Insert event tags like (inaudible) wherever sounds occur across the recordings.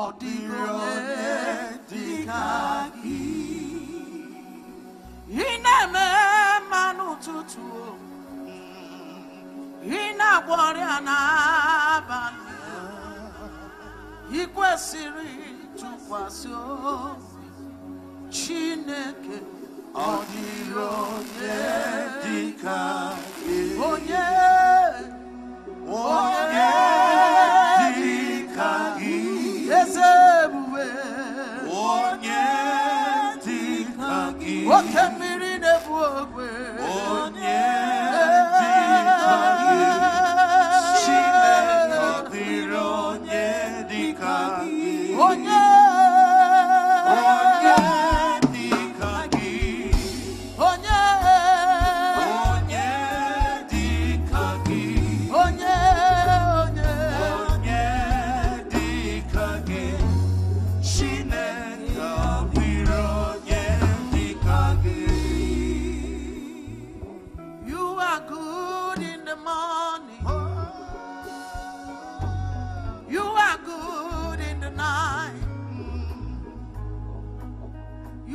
ọ dịghị onye dị ka gị ị na-eme mma n'ụtụtụ ị na-agwọ ọrịa n'abalị ị kwesịrị tụkwasị obi chineke ọ dịghị onye dị ka gị onye ka gị oke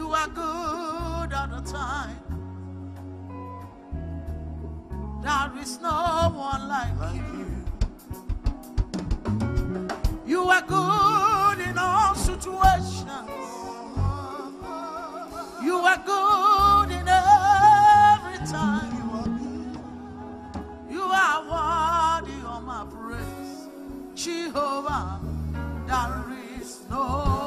You are good all the time. There is no one like you. You are good in all situations. You are good in every time. You are worthy of my praise. Jehovah, there is no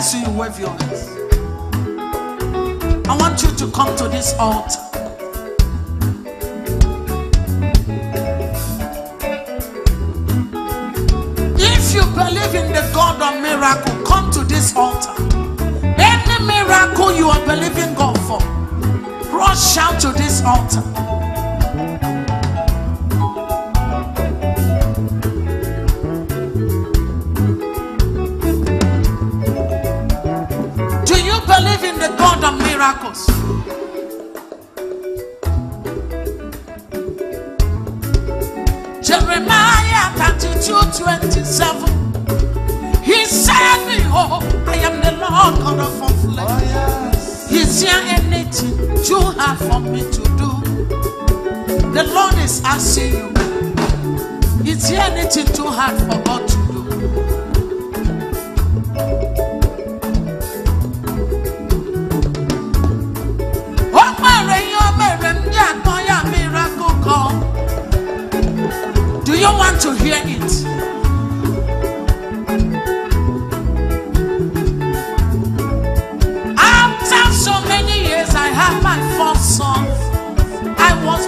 wave your hands. I want you to come to this altar. If you believe in the God of miracle, come to this altar. Any miracle you are believing God for, rush out to this altar. The God of miracles? Jeremiah 32 27. He said, Behold, I am the Lord God of all flesh. Oh, yes. Is there anything too hard for me to do? The Lord is asking you. Is there anything too hard for God to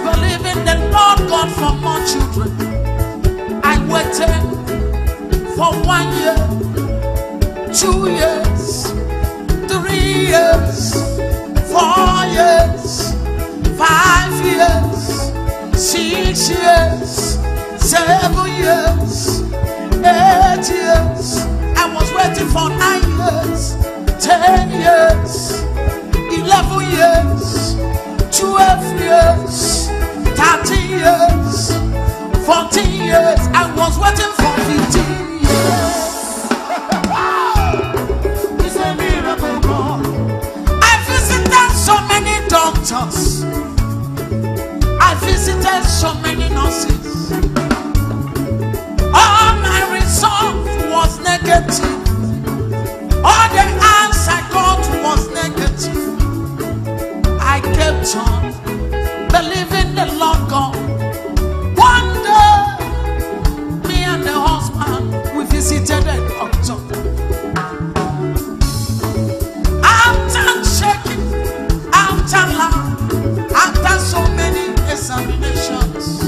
believing the Lord God for more children. I waited for one year, two years, three years, four years, five years, six years, seven years, eight years. I was waiting for nine years, ten years, eleven years, twelve years, thirteen years, fourteen years. I was waiting for fifteen years. (laughs) I visited so many doctors. I visited so many nurses. Negative. All the answer I got was negative. I kept on believing the Lord God. One day, me and the husband we visited a doctor. After checking, after lab, after so many examinations,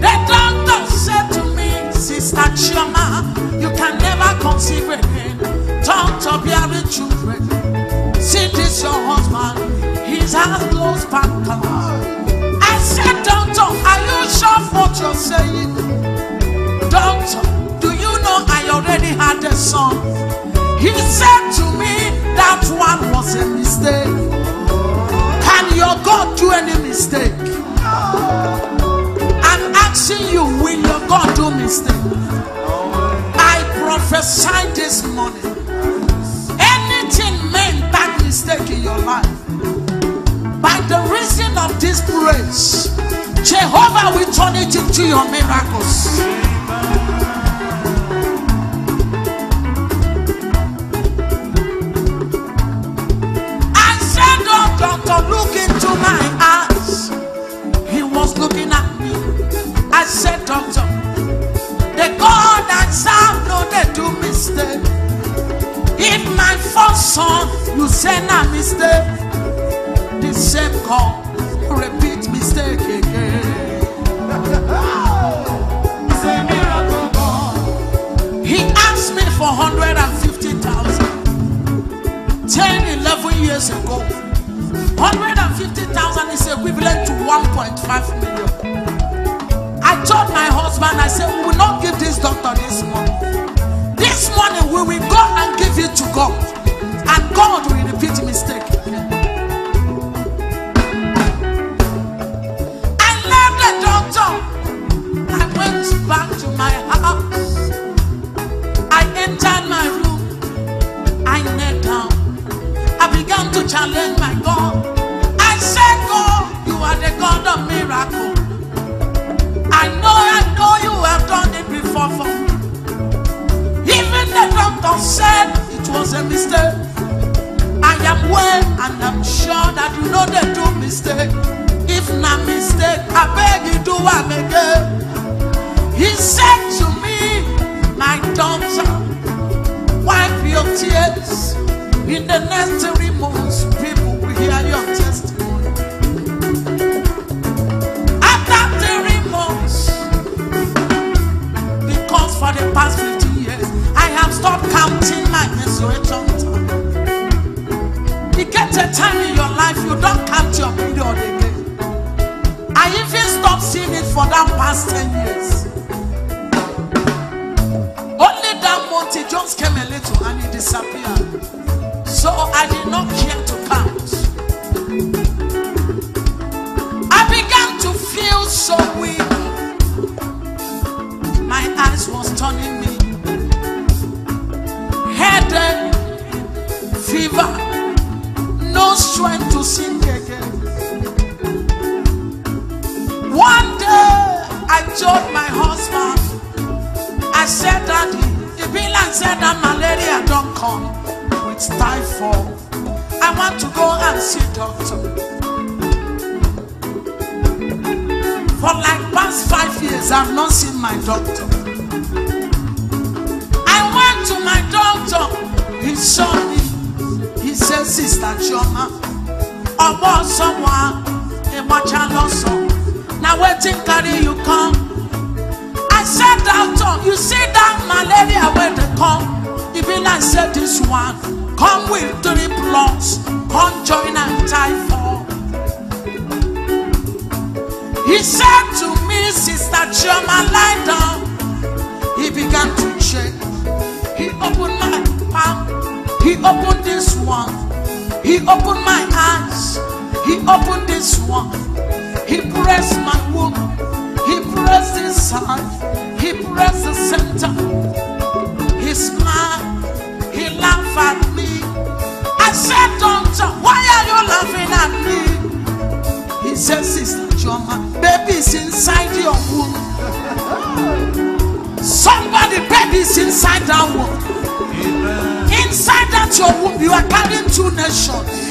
the doctor said to me, Sister Chioma, conceive again. Doctor bearing children. See this your husband, his has close back I said, Doctor, are you sure what you're saying? Doctor, do you know I already had a son? He said to me that one was a mistake. Can your God do any mistake? I'm asking you, will your God do mistake? Prophesy this morning. Anything meant that mistake in your life, by the reason of this praise, Jehovah will turn it into your miracles. I said, Oh, doctor, look into my eyes. He was looking at me. I said, Doctor, God I serve, no, they do mistake. If my first son, you say na mistake, the same God repeat mistake again. (laughs) He's a miracle God. He asked me for 150,000 10, 11 years ago. 150,000 is equivalent to 1.5 million. Told my husband, I said, we will not give this doctor this money. This money we will go and give it to God. And God will said that malaria don't come with typhoid. I want to go and see doctor. For like past five years, I've not seen my doctor. I went to my doctor. He saw me. He said, Sister Choma, about someone, a much also. Now waiting carry you come. I said, Doctor, you see that malaria when they come. Even I said this one, come with three plus, come join and typhoid. He said to me, Sister Chioma, lie down. He began to check. He opened my palm. He opened this one. He opened my eyes. He opened this one. He pressed my womb. He pressed this side. He pressed the center. He smiled. He laughed at me. I said, Doctor, why are you laughing at me? He said, Sister Choma, baby's inside your womb. Somebody, baby's inside that womb. Inside that your womb, you are carrying two nations.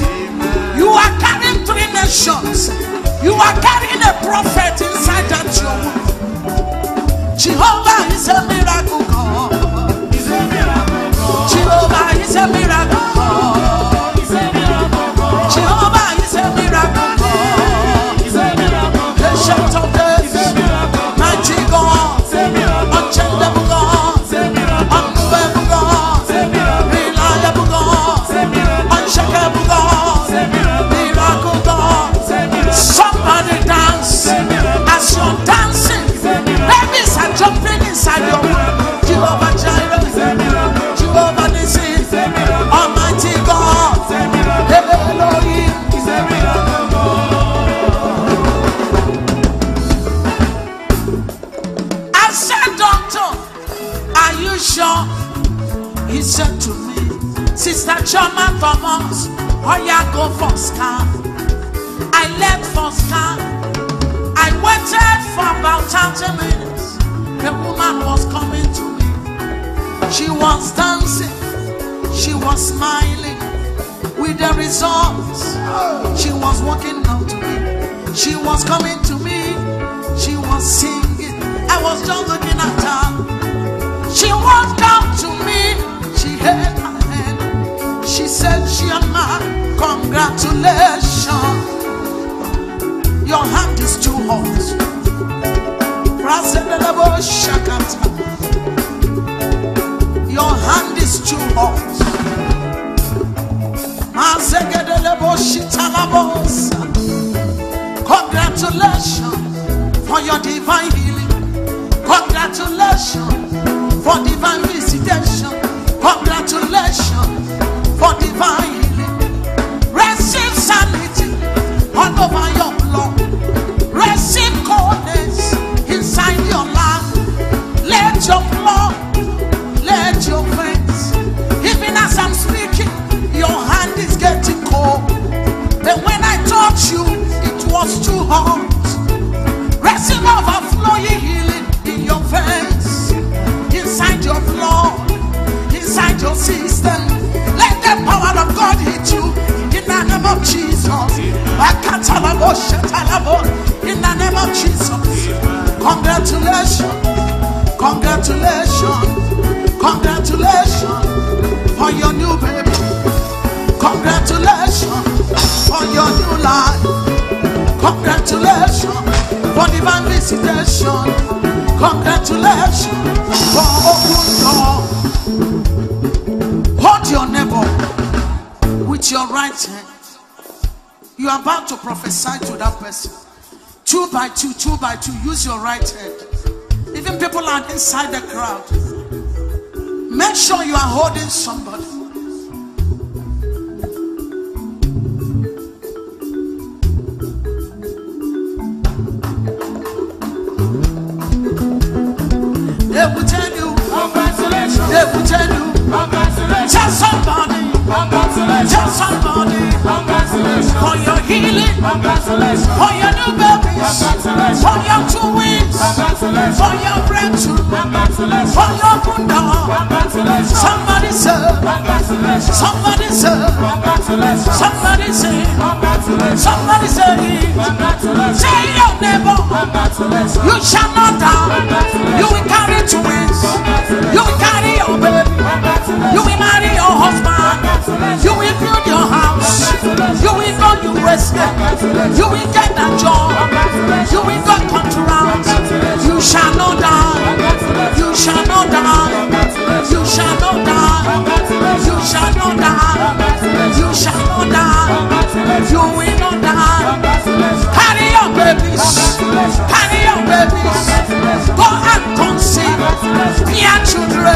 You are carrying three nations. You are carrying a prophet inside that your womb. Jehovah is a miracle God. Jehovah is a miracle God. Chioma oh yeah, go for scan. I left for scan. I waited for about 30 minutes. The woman was coming to me. She was dancing. She was smiling with the results. She was walking out to me. She was coming to me. She was singing. I was just looking at her. She walked She congratulations. Your hand is too hot. Your hand is too hot. Congratulations for your divine healing. Congratulations for divine visitation. Congratulations for divine. Receive sanity over your blood. Receive coldness inside your life. Let your blood, let your veins. Even as I'm speaking, your hand is getting cold. And when I touch you, it was too hot. Overflowing healing in your veins, inside your blood, inside your system. God hit you in the name of Jesus. Akatalabo, shatalabo, In the name of Jesus. Congratulations, congratulations, congratulations for your new baby. Congratulations for your new life. Congratulations for divine visitation. Congratulations for open door. Your right hand. You are about to prophesy to that person. Two by two, two by two. Use your right hand. Even people are inside the crowd. Make sure you are holding somebody. They will tell you, Congratulations. they will tell you, Congratulations. tell somebody, Tell somebody. For your healing, for your new babies, for your two wings, for your breakthrough, for your open door. Somebody say, somebody say, somebody say, somebody say, say your neighbor, you shall not die. You will carry two wings. You will carry your baby. You will marry your husband. You will build your house. You will go to USA. You will get a job. You will go contract. You shall not die. You shall not die. You shall not die. You shall not die. You shall not die. You will not die. Carry your babies. Carry your babies. Go and conceive. Bear children.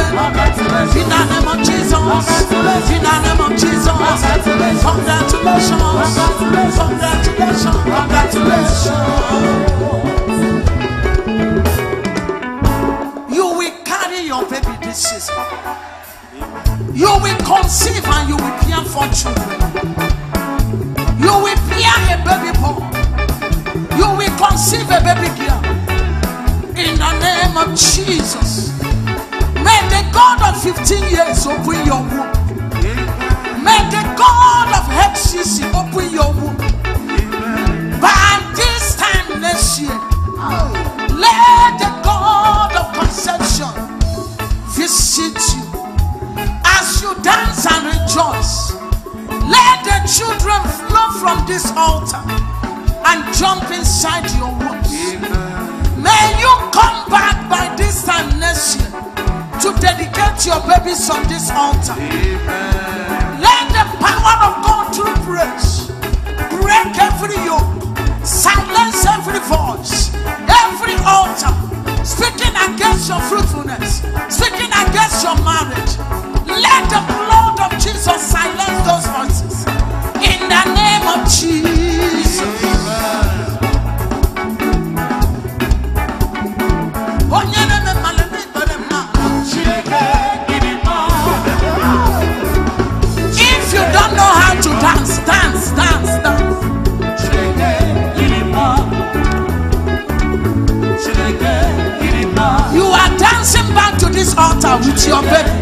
With your baby,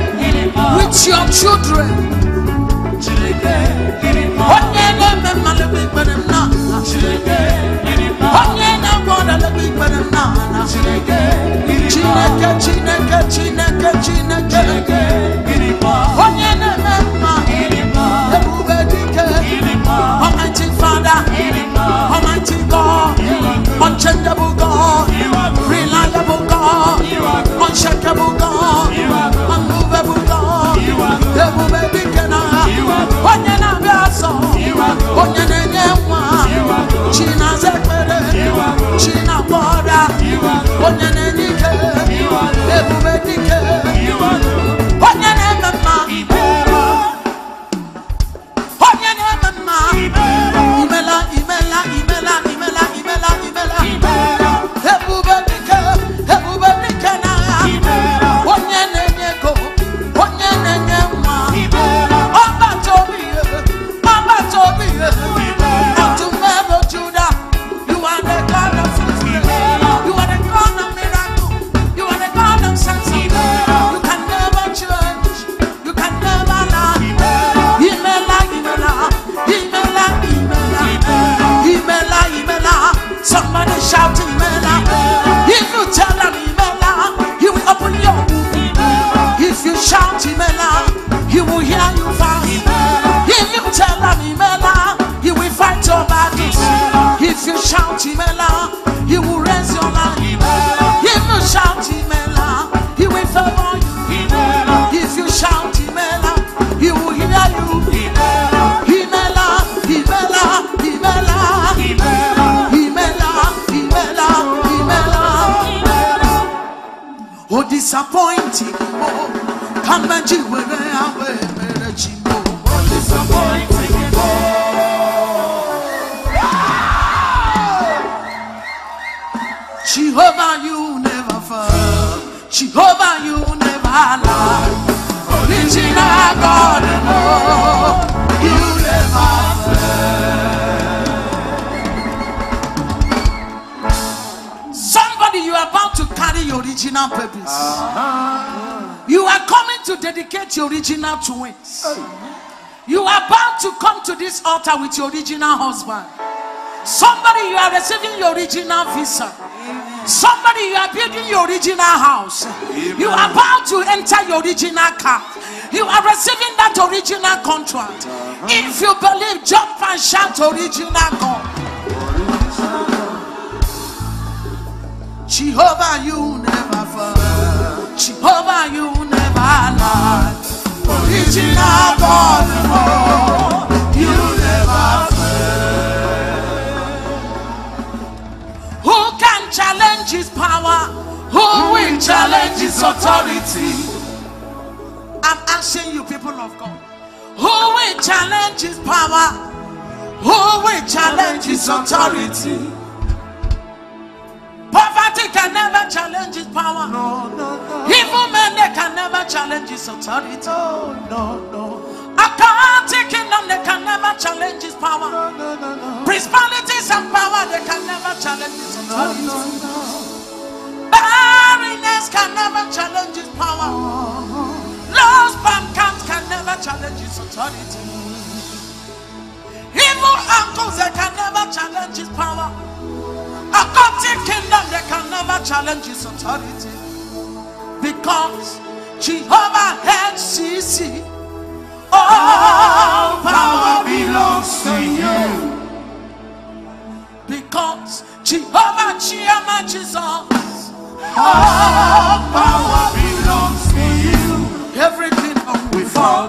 with your children. Onye na-eme mmalite ikpere m na- Onye na-agwọ ọrịa ikpere m na- Chineke, Chineke, Chineke, Chineke. Onye na-eme mma, ebube dike. Almighty Father, onye na-abịa asọ, onye na-enye original twins. You are about to come to this altar with your original husband. Somebody, you are receiving your original visa. Somebody, you are building your original house. You are about to enter your original car. You are receiving that original contract. If you believe, jump and shout original God. Jehovah, you never fail. Jehovah, you never lie. Original God, oh, you never fail. Who can challenge his power? Who will challenge his authority? I'm asking you, people of God. Who will challenge his power? Who will challenge his authority? Poverty can never challenge his power. No, no, no, Evil men they can never challenge his authority. no, no, no, Occultic kingdom they can never challenge his power. no, no, no, Principalities and power they can never challenge his authority. no, no. Barrenness can never challenge his power. Lost bank accounts can never challenge his authority. Evil uncles they can never challenge his power. Occultic kingdom they can never challenge his authority. Because Jehovah HCC, all power belongs to you. Because Jehovah Chioma Jesus, all Power belongs to you. everything We fall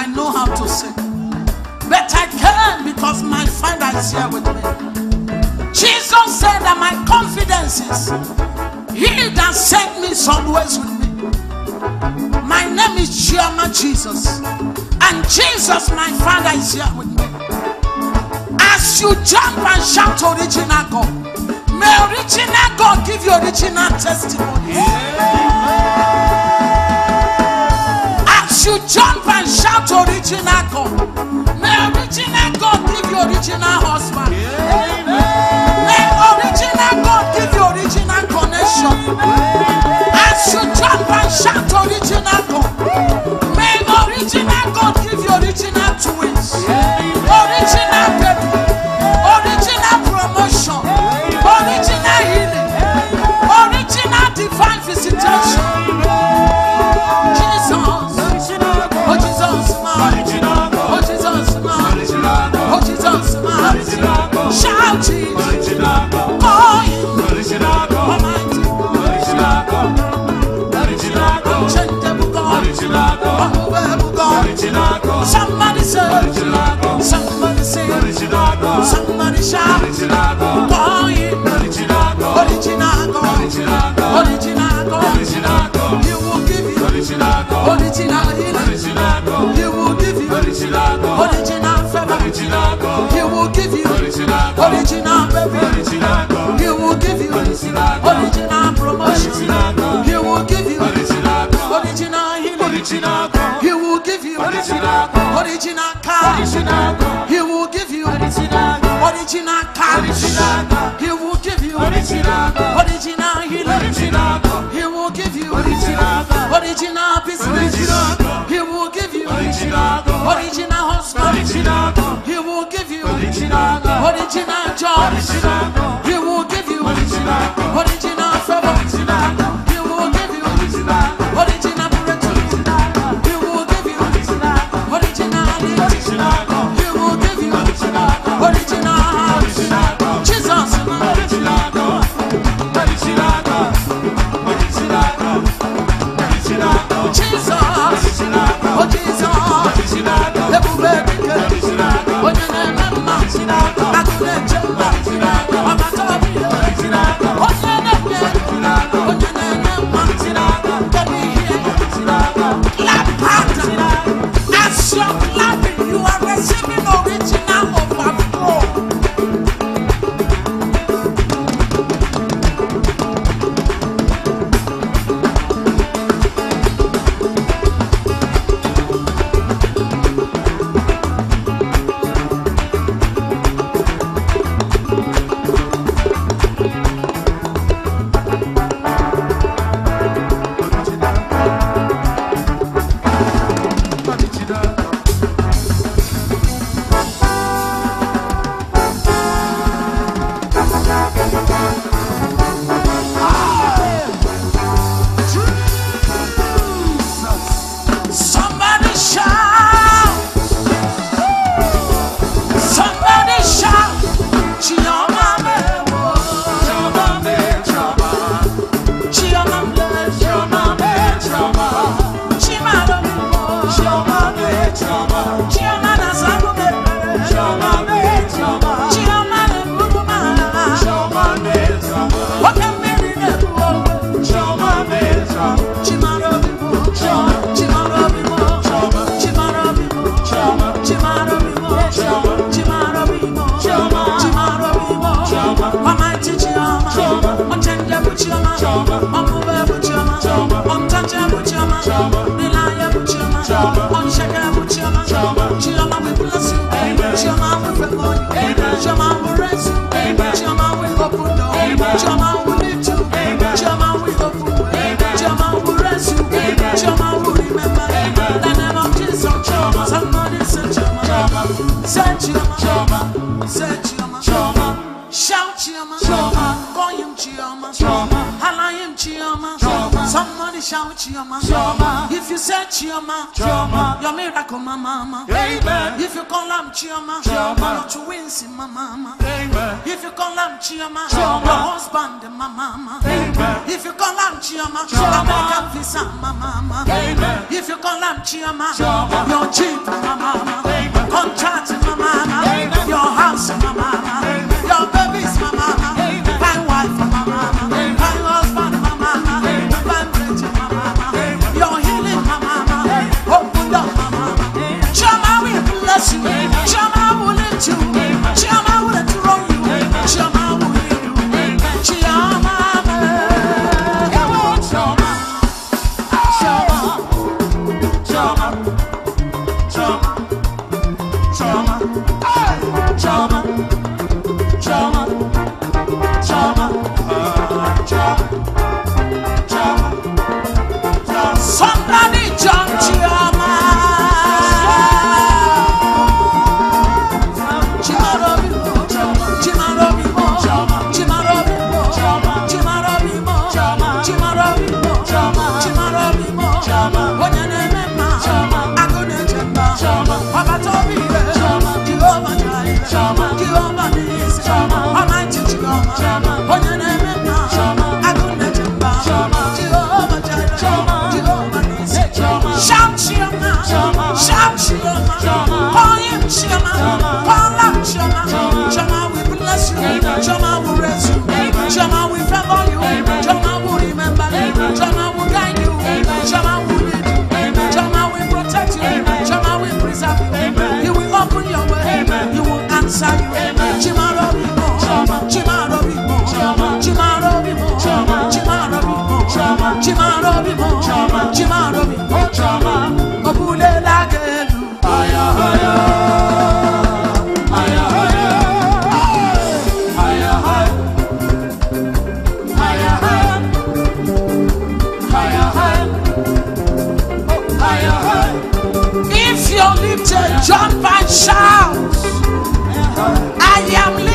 I know how to sing, but I can because my Father is here with me. Jesus said that my confidence is He that sent me is always with me. My name is Chioma Jesus, and Jesus, my Father, is here with me. As you jump and shout to original God, may original God give you original testimony. As you jump and shout original God, may original God give you original husband. May original God give you original connection. As you jump and shout original God, may original God give you original twins, original baby, Somebody say, somebody say, somebody shout, oh Him, original original job. He Chioma, lift you. Way. Chioma. Chioma, mama. Amen. If you call him Chioma, Chioma. Not to win, see my mama. Amen. If you call him Chioma, Chioma. My husband, my mama. Amen. If you call him Chioma, Chioma. American visa, my mama. Amen. If you call him Chioma, Chioma. Your chief, my mama. Amen. Contract, my mama. Amen. Your house, my mama. Call out Chioma, Chioma we bless you, Chioma we raise you, Chioma we favor you, Chioma we remember you, Chioma we guide you, Chioma we lead you, Chioma we protect you, Chioma we preserve you, He will open your way, He will answer you, Chimarobimo, Chimarobimo, Chimarobimo, Chimarobimo, Chimarobimo, Chimarobimo, Obulelagelu. John Van shouts, I am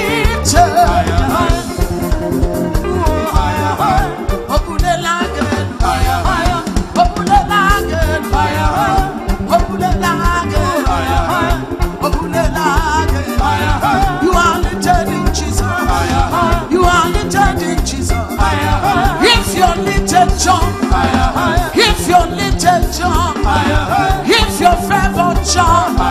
John.